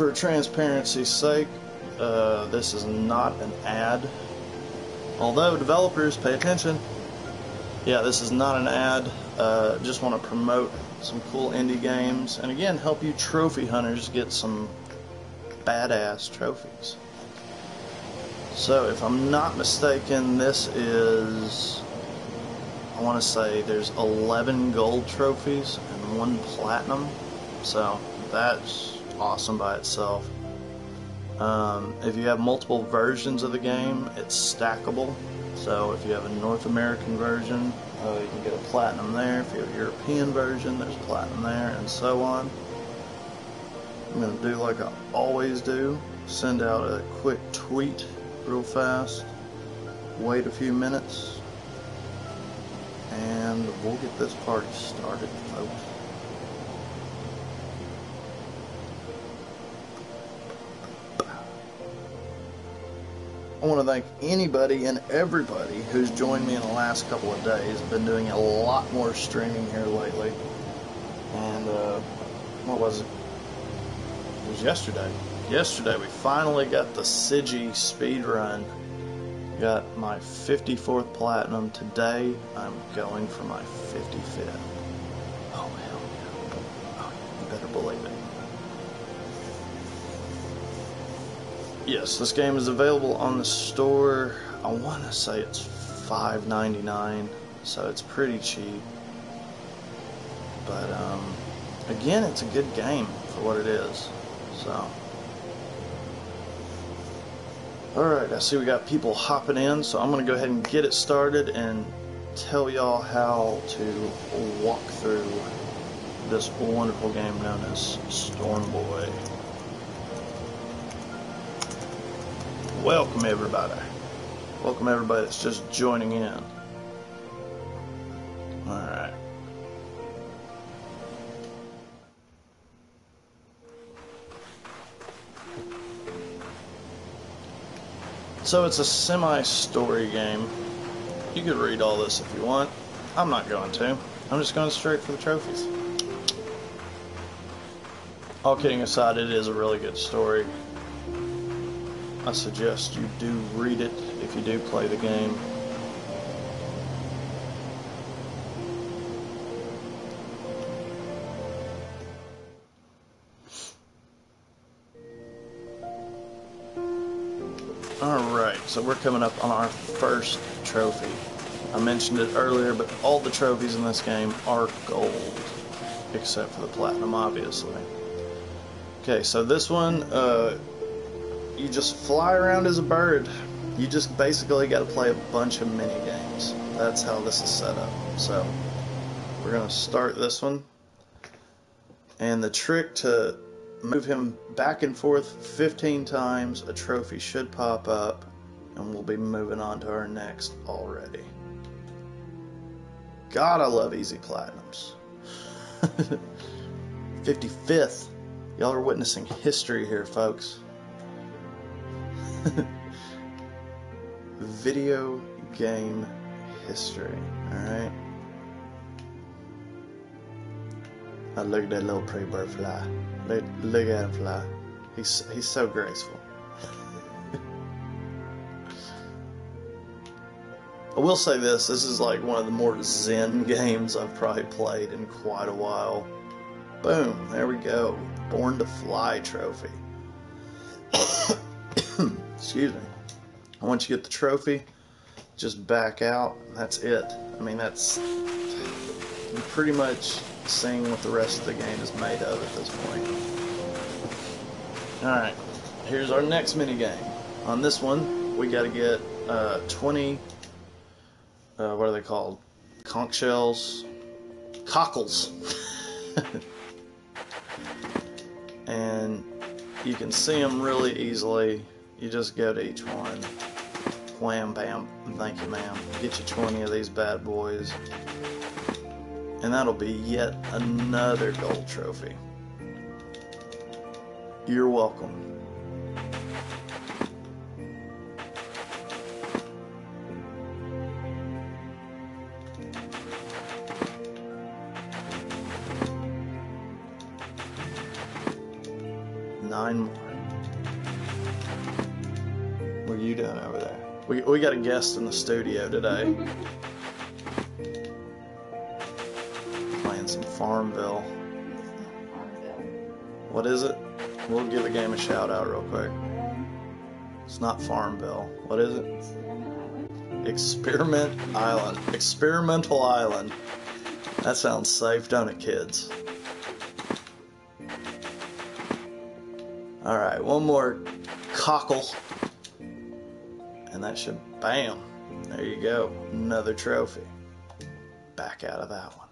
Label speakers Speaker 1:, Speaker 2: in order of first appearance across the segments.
Speaker 1: for transparency's sake, uh, this is not an ad. Although developers pay attention. Yeah, this is not an ad. Uh, just want to promote some cool indie games, and again, help you trophy hunters get some badass trophies. So, if I'm not mistaken, this is. I want to say there's 11 gold trophies and one platinum. So, that's awesome by itself. Um, if you have multiple versions of the game, it's stackable. So if you have a North American version, uh, you can get a platinum there. If you have a European version, there's platinum there, and so on. I'm going to do like I always do. Send out a quick tweet real fast. Wait a few minutes. And we'll get this party started, folks. I want to thank anybody and everybody who's joined me in the last couple of days. I've been doing a lot more streaming here lately. And, uh, what was it? It was yesterday. Yesterday we finally got the Sigi speed run. Got my 54th platinum. Today I'm going for my 55th. Oh, hell yeah. Oh, you better believe it. Yes, this game is available on the store. I want to say it's $5.99, so it's pretty cheap. But um, again, it's a good game for what it is. So, all right, I see we got people hopping in, so I'm gonna go ahead and get it started and tell y'all how to walk through this wonderful game known as Storm Boy. Welcome everybody. Welcome everybody that's just joining in. Alright. So it's a semi-story game. You could read all this if you want. I'm not going to. I'm just going straight for the trophies. All kidding aside, it is a really good story. I suggest you do read it if you do play the game. Alright, so we're coming up on our first trophy. I mentioned it earlier, but all the trophies in this game are gold, except for the platinum, obviously. Okay, so this one, uh, you just fly around as a bird. You just basically got to play a bunch of mini games. That's how this is set up. So we're going to start this one. And the trick to move him back and forth 15 times, a trophy should pop up, and we'll be moving on to our next already. God, I love easy platinums. 55th. Y'all are witnessing history here, folks. Video game history, alright? I look at that little pretty bird fly. Look, look at him fly. He's, he's so graceful. I will say this, this is like one of the more zen games I've probably played in quite a while. Boom, there we go. Born to Fly trophy. Excuse me. Once you get the trophy, just back out. That's it. I mean, that's pretty much seeing what the rest of the game is made of at this point. Alright, here's our next mini game. On this one, we got to get uh, 20, uh, what are they called? Conch shells? Cockles. and you can see them really easily. You just go to each one. Wham, bam, thank you, ma'am. Get you 20 of these bad boys. And that'll be yet another gold trophy. You're welcome. Guest in the studio today. Playing some Farmville. What is it? We'll give the game a shout out real quick. It's not Farmville. What is it? Experiment Island. Experimental Island. That sounds safe, don't it, kids? Alright, one more cockle. And that should, bam. There you go. Another trophy. Back out of that one.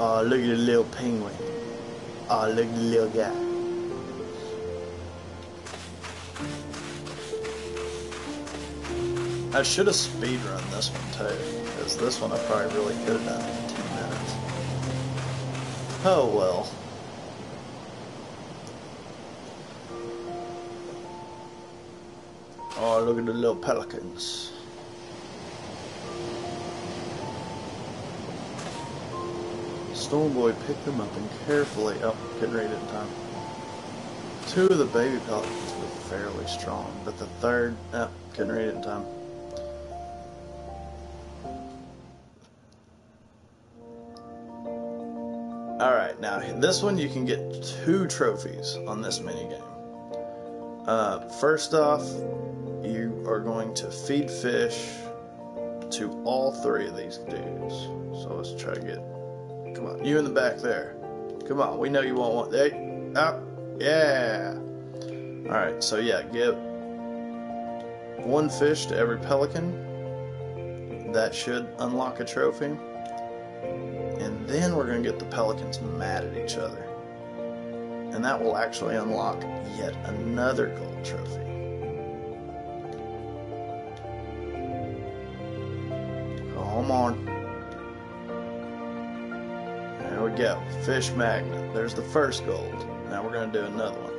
Speaker 1: Oh, look at the little penguin. Oh, look at the little guy. I should have speed run this one too, because this one I probably really could have done in 10 minutes. Oh well. Oh, look at the little pelicans. Stormboy picked them up and carefully, oh, couldn't read it in time. Two of the baby pelicans were fairly strong, but the third, oh, couldn't read it in time. This one you can get two trophies on this minigame. Uh, first off, you are going to feed fish to all three of these dudes. So let's try to get Come on, you in the back there. Come on, we know you won't want. There, up, yeah. All right, so yeah, give one fish to every pelican. That should unlock a trophy. And then we're gonna get the pelicans mad at each other. And that will actually unlock yet another gold trophy. Come on. There we go. Fish magnet. There's the first gold. Now we're going to do another one.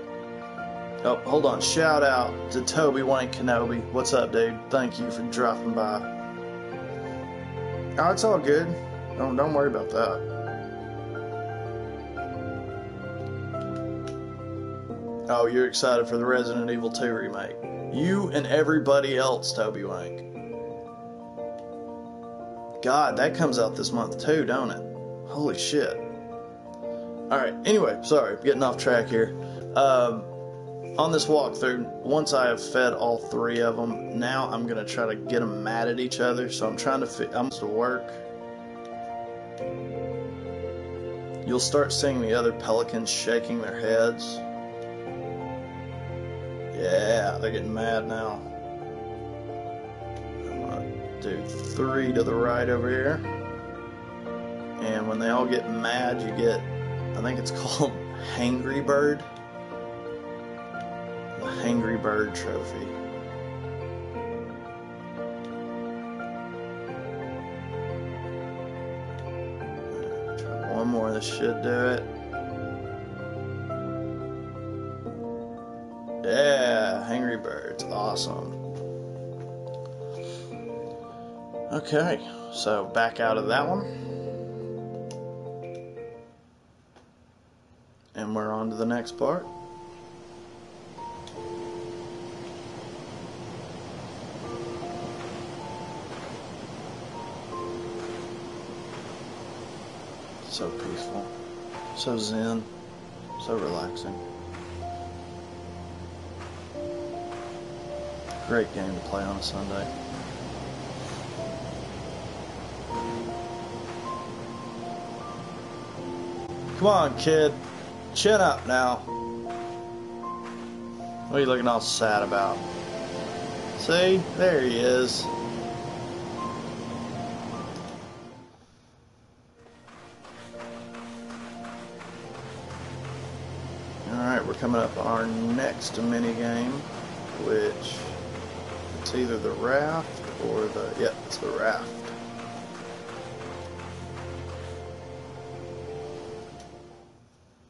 Speaker 1: Oh, hold on. Shout out to Toby Wayne Kenobi. What's up, dude? Thank you for dropping by. Oh, it's all good. Don't, don't worry about that. Oh, you're excited for the Resident Evil 2 remake. You and everybody else, Toby Wank. God, that comes out this month too, don't it? Holy shit. Alright, anyway, sorry, getting off track here. Um, on this walkthrough, once I have fed all three of them, now I'm going to try to get them mad at each other. So I'm trying to fit, I'm to work. You'll start seeing the other pelicans shaking their heads. Yeah, they're getting mad now. I'm to do three to the right over here and when they all get mad, you get, I think it's called Hangry Bird. The Hangry Bird Trophy. This should do it. Yeah, Hangry Birds, awesome. Okay, so back out of that one. And we're on to the next part. Peaceful, so zen, so relaxing. Great game to play on a Sunday. Come on, kid. Chin up now. What are you looking all sad about? See? There he is. Our next mini game, which it's either the raft or the, yeah, it's the raft.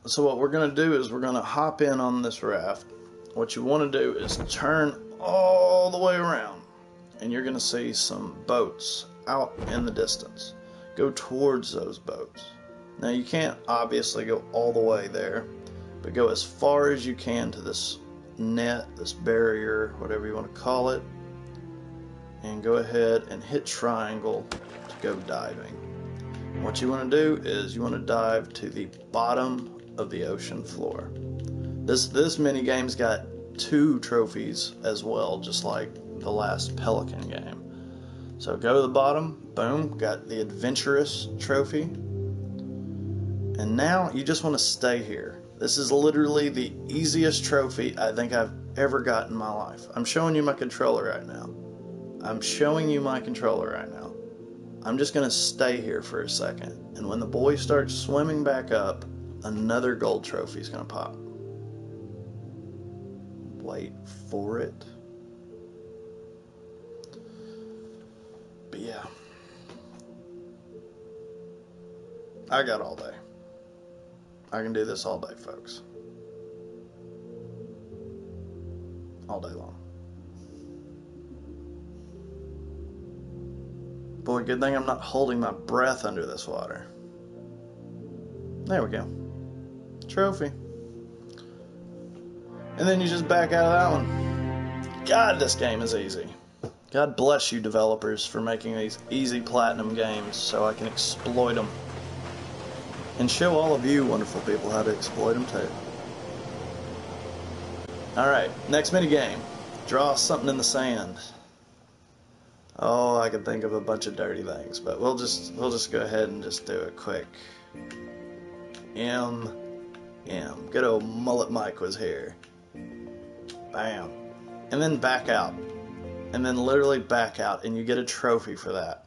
Speaker 1: So what we're going to do is we're going to hop in on this raft what you want to do is turn all the way around, and you're going to see some boats out in the distance. Go towards those boats. Now, you can't obviously go all the way there, but go as far as you can to this net, this barrier, whatever you want to call it, and go ahead and hit triangle to go diving. What you want to do is you want to dive to the bottom of the ocean floor. This this mini game's got two trophies as well, just like the last Pelican game. So go to the bottom, boom, got the adventurous trophy. And now you just want to stay here. This is literally the easiest trophy I think I've ever got in my life. I'm showing you my controller right now. I'm showing you my controller right now. I'm just going to stay here for a second. And when the boy starts swimming back up, another gold trophy is going to pop. Wait for it. But yeah. I got all day. I can do this all day, folks. All day long. Boy, good thing I'm not holding my breath under this water. There we go. Trophy. And then you just back out of that one. God, this game is easy. God bless you developers for making these easy platinum games so I can exploit them. And show all of you wonderful people how to exploit them too. Alright, next mini game. Draw something in the sand. Oh, I can think of a bunch of dirty things, but we'll just we'll just go ahead and just do it quick. M M. Good old mullet Mike was here. Bam. And then back out. And then literally back out and you get a trophy for that.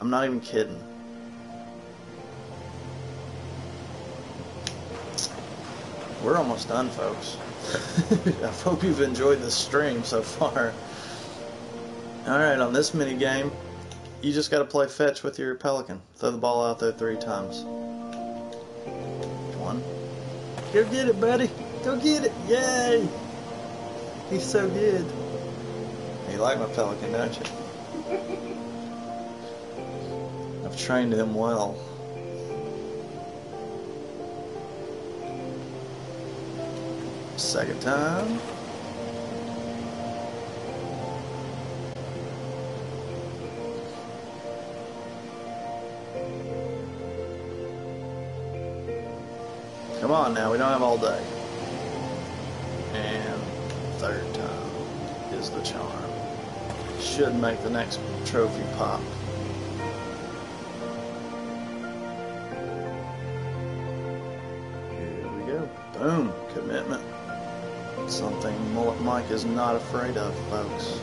Speaker 1: I'm not even kidding. We're almost done, folks. I hope you've enjoyed this stream so far. Alright, on this mini game, you just gotta play fetch with your pelican. Throw the ball out there three times. One. Go get it, buddy. Go get it. Yay! He's so good. You like my pelican, don't you? I've trained him well. Second time. Come on now, we don't have all day. And third time is the charm. Should make the next trophy pop. Here we go. Boom. Something Mike is not afraid of, folks.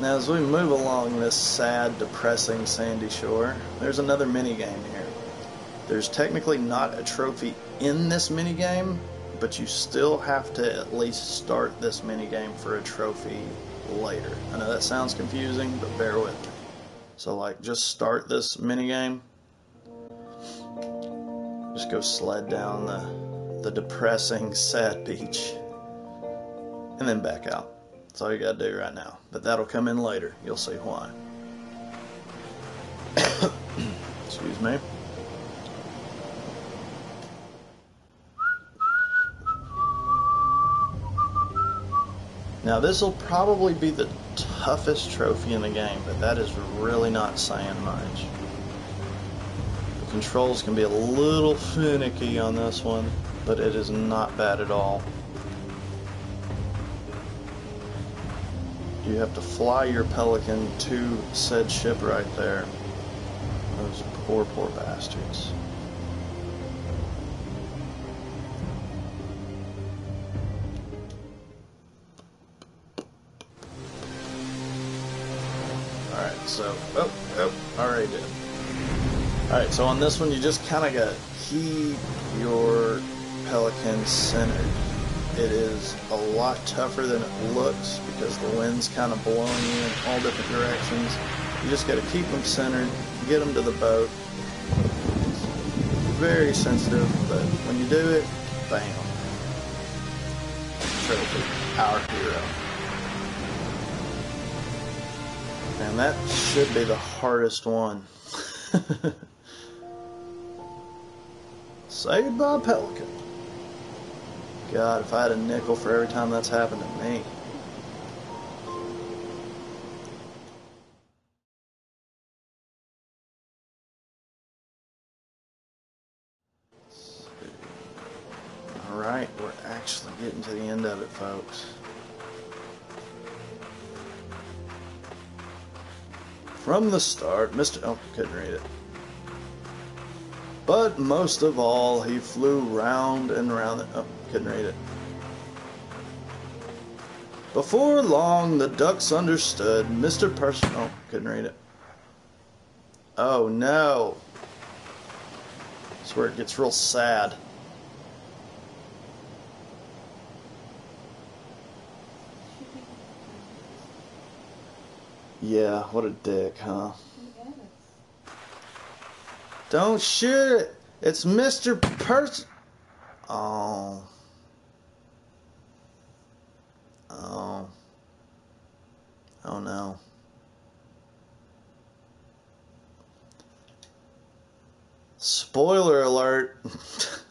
Speaker 1: Now, as we move along this sad, depressing sandy shore, there's another minigame here. There's technically not a trophy in this minigame, but you still have to at least start this minigame for a trophy later. I know that sounds confusing, but bear with me. So, like, just start this mini game. Just go sled down the the depressing, sad beach, and then back out. That's all you gotta do right now. But that'll come in later. You'll see why. Excuse me. Now this will probably be the toughest trophy in the game, but that is really not saying much. The controls can be a little finicky on this one, but it is not bad at all. You have to fly your pelican to said ship right there. Those poor, poor bastards. Alright, so on this one you just kind of got to keep your pelican centered. It is a lot tougher than it looks because the wind's kind of blowing you in all different directions. You just got to keep them centered, get them to the boat. Very sensitive, but when you do it, bam. Trophy, our hero. And that should be the hardest one. Saved by a pelican. God, if I had a nickel for every time that's happened to me. Alright, we're actually getting to the end of it, folks. From the start, Mr. Oh, couldn't read it. But most of all, he flew round and round. Oh, couldn't read it. Before long, the ducks understood. Mr. Person. Oh, couldn't read it. Oh no. That's where it gets real sad. Yeah, what a dick, huh? Don't shoot it. It's Mr. Person. Oh. Oh. Oh no. Spoiler alert.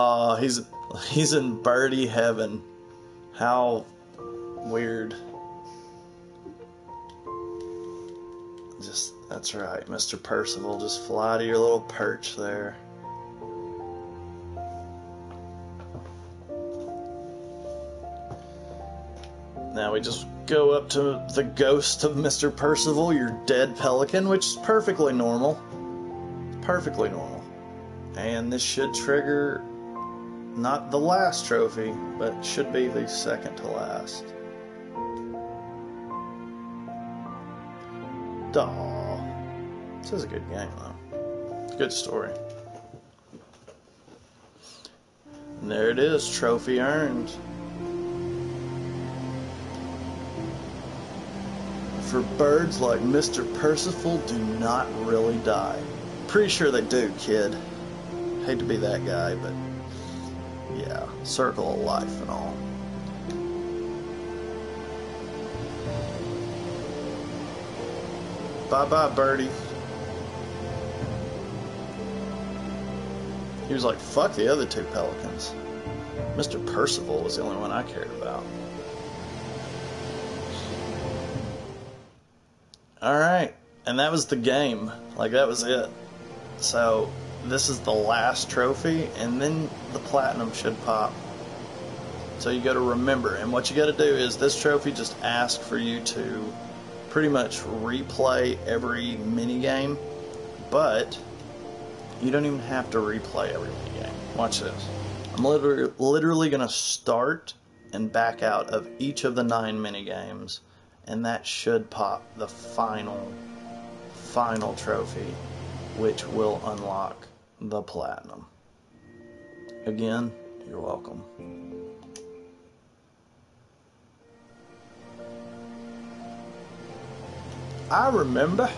Speaker 1: Oh, he's he's in birdie heaven. How weird. That's right, Mr. Percival. Just fly to your little perch there. Now we just go up to the ghost of Mr. Percival, your dead pelican, which is perfectly normal. Perfectly normal. And this should trigger not the last trophy, but should be the second to last. Aw. This is a good game, though. Good story. And there it is, trophy earned. For birds like Mr. Percival do not really die. Pretty sure they do, kid. Hate to be that guy, but yeah, circle of life and all. Bye bye, Birdie. He was like, fuck the other two pelicans. Mr. Percival was the only one I cared about. Alright, and that was the game. Like, that was it. So, this is the last trophy, and then the platinum should pop. So you got to remember, and what you got to do is this trophy just asks for you to pretty much replay every mini game, but you don't even have to replay every mini game. Watch this. I'm literally, literally going to start and back out of each of the nine mini games, and that should pop the final, final trophy, which will unlock the platinum. Again, you're welcome. I remember.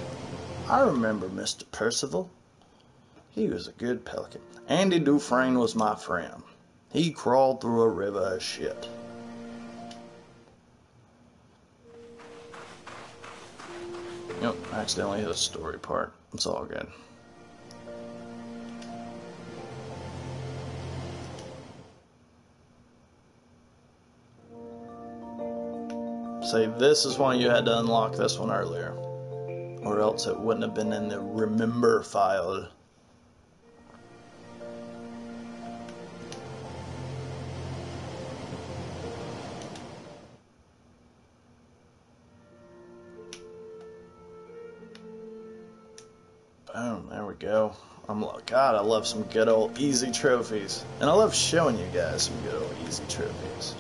Speaker 1: I remember Mr. Percival. He was a good pelican. Andy Dufresne was my friend. He crawled through a river of shit. Yep, I accidentally hit a story part. It's all good. Say, this is why you had to unlock this one earlier. Or else it wouldn't have been in the remember file. Boom, there we go. I'm God, I love some good old easy trophies. And I love showing you guys some good old easy trophies.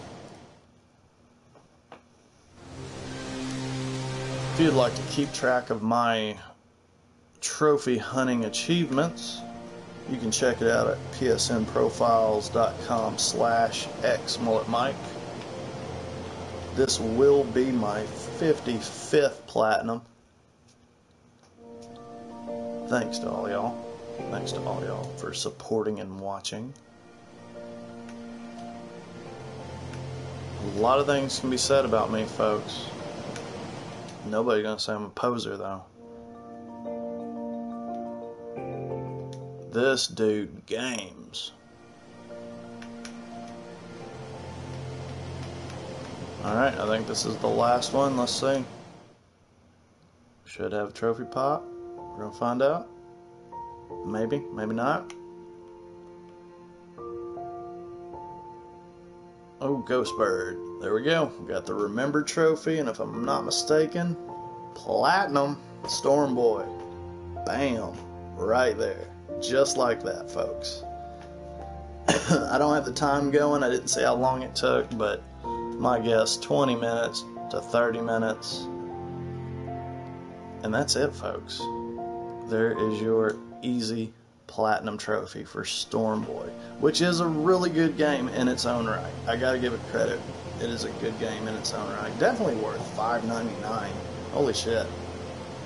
Speaker 1: If you'd like to keep track of my trophy hunting achievements, you can check it out at psnprofiles.com slash xmulletmike. This will be my 55th platinum. Thanks to all y'all. Thanks to all y'all for supporting and watching. A lot of things can be said about me, folks. Nobody's gonna say I'm a poser, though. This dude games. Alright, I think this is the last one. Let's see. Should have a trophy pop. We're gonna find out. Maybe, maybe not. Oh, Ghost Bird. There we go. We got the Remember Trophy, and if I'm not mistaken, Platinum Storm Boy. Bam. Right there. Just like that, folks. I don't have the time going. I didn't say how long it took, but my guess 20 minutes to 30 minutes. And that's it, folks. There is your easy platinum trophy for Storm Boy, which is a really good game in its own right. I gotta give it credit. It is a good game in its own right. Definitely worth $5.99. Holy shit.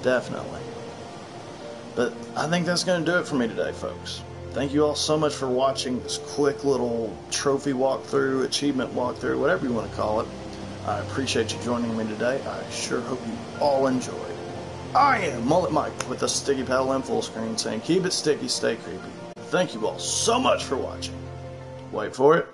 Speaker 1: Definitely. But I think that's gonna do it for me today, folks. Thank you all so much for watching this quick little trophy walkthrough, achievement walkthrough, whatever you want to call it. I appreciate you joining me today. I sure hope you all enjoyed. I am Mullet Mike with the Sticky Paddle and full screen saying keep it sticky, stay creepy. Thank you all so much for watching. Wait for it.